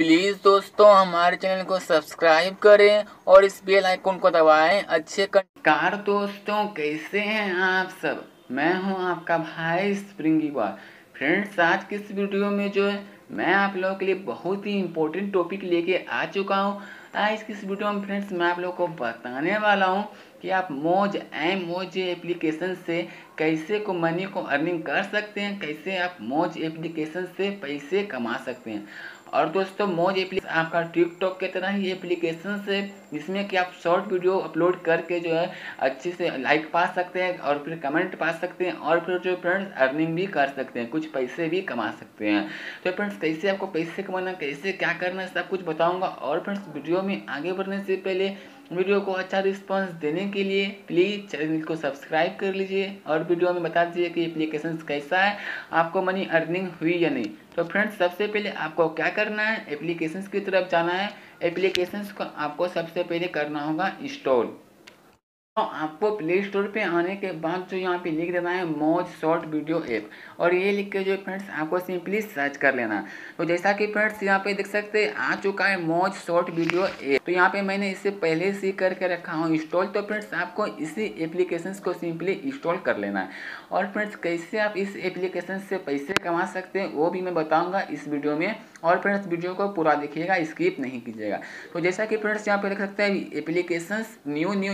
Please दोस्तों, हमारे channel को सब्सक्राइब करें और इस बेल आइकन को दबाएँ। अच्छे कार दोस्तों, कैसे हैं आप सब? मैं हूँ आपका भाई स्प्रिंगी बॉय। फ्रेंड्स, आज की इस वीडियो में जो है, मैं आप लोगों के लिए बहुत ही इम्पोर्टेंट टॉपिक लेके आ चुका हूँ। आज की इस वीडियो में फ्रेंड्स मैं आप लोगों को बताने वाला हूँ कि आप मोज एम मोज एप्लीकेशन से कैसे को मनी को अर्निंग कर सकते हैं, कैसे आप मोज एप्लीकेशन से पैसे कमा सकते हैं। और दोस्तों, मोज एप्लीकेशन आपका टिकटॉक के तरह ही एप्लीकेशन है जिसमें कि आप शॉर्ट वीडियो अपलोड करके जो है, अच्छे से लाइक पा सकते हैं और फिर कमेंट पा सकते हैं और फिर जो फ्रेंड्स अर्निंग भी कर सकते हैं, कुछ पैसे भी कमा सकते हैं। तो फ्रेंड्स कैसे आपको पैसे कमाना, कैसे क्या करना है, सब कुछ बताऊँगा और फ्रेंड्स वीडियो में आगे बढ़ने से पहले वीडियो को अच्छा रिस्पांस देने के लिए प्लीज़ चैनल को सब्सक्राइब कर लीजिए और वीडियो में बता दीजिए कि एप्लीकेशन कैसा है, आपको मनी अर्निंग हुई या नहीं। तो फ्रेंड्स सबसे पहले आपको क्या करना है? एप्लीकेशन की तरफ़ जाना है। एप्लीकेशंस को आपको सबसे पहले करना होगा इंस्टॉल आपको प्ले स्टोर पे आने के बाद जो यहाँ पे लिख देना है मौज शॉर्ट वीडियो ऐप। और ये लिख के जो फ्रेंड्स, आपको सिंपली सर्च कर लेना। तो जैसा कि फ्रेंड्स, यहाँ पे देख सकते हैं, आ चुका है मोज शॉर्ट वीडियो ऐप। तो यहाँ पे मैंने इसे पहले से करके रखा हूँ इंस्टॉल। तो फ्रेंड्स, आपको इसी एप्लीकेशन को सिंपली इंस्टॉल कर लेना है। और फ्रेंड्स, कैसे आप इस एप्लीकेशन से पैसे कमा सकते हैं, वो भी मैं बताऊँगा इस वीडियो में। और फ्रेंड्स, वीडियो को पूरा देखिएगा, स्किप नहीं कीजिएगा। तो जैसा कि फ्रेंड्स, यहाँ पे देख सकते हैं एप्लीकेशन न्यू न्यू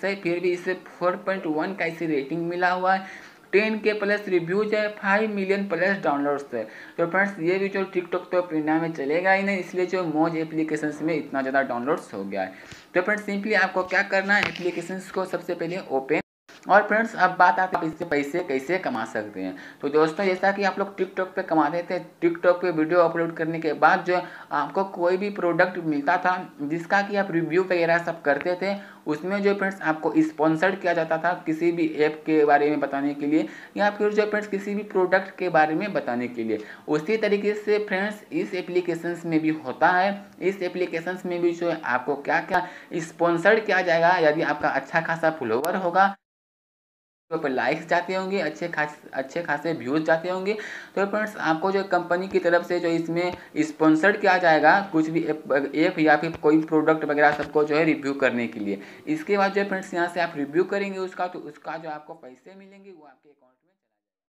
एप्लीकेशन है, फिर भी इसे फोर पॉइंट वन का इसे रेटिंग मिला हुआ है। टेन के प्लस रिव्यूज़ है फाइव मिलियन प्लस डाउनलोड्स है। तो फ्रेंड्स ये भी जो टिकटॉक तो इंडिया में चलेगा ही नहीं, इसलिए जो मौज एप्लीकेशन में इतना ज़्यादा डाउनलोड्स हो गया है। तो फ्रेंड्स सिंपली आपको क्या करना है एप्लीकेशन को सबसे पहले ओपन और फ्रेंड्स, अब बात आती है इससे पैसे कैसे कमा सकते हैं? तो दोस्तों, जैसा कि आप लोग टिकटॉक पे कमाते थे टिकटॉक पे वीडियो अपलोड करने के बाद जो आपको कोई भी प्रोडक्ट मिलता था, जिसका कि आप रिव्यू वगैरह सब करते थे, उसमें जो फ्रेंड्स आपको स्पॉन्सर्ड किया जाता था किसी भी ऐप के बारे में बताने के लिए, या फिर जो फ्रेंड्स किसी भी प्रोडक्ट के बारे में बताने के लिए। उसी तरीके से फ्रेंड्स, इस एप्लीकेशन में भी होता है। इस एप्लीकेशन में भी जो है आपको क्या क्या स्पॉन्सर्ड किया जाएगा, यदि आपका अच्छा खासा फॉलोवर होगा पर लाइक्स जाते होंगे, अच्छे खास, अच्छे खासे व्यूज़ जाते होंगे। तो फ्रेंड्स आपको जो कंपनी की तरफ़ से जो इसमें स्पॉन्सर्ड किया जाएगा, कुछ भी ऐप या फिर कोई प्रोडक्ट वगैरह सबको जो है रिव्यू करने के लिए। इसके बाद जो फ्रेंड्स यहाँ से आप रिव्यू करेंगे उसका तो उसका जो आपको पैसे मिलेंगे, वो आपके अकाउंट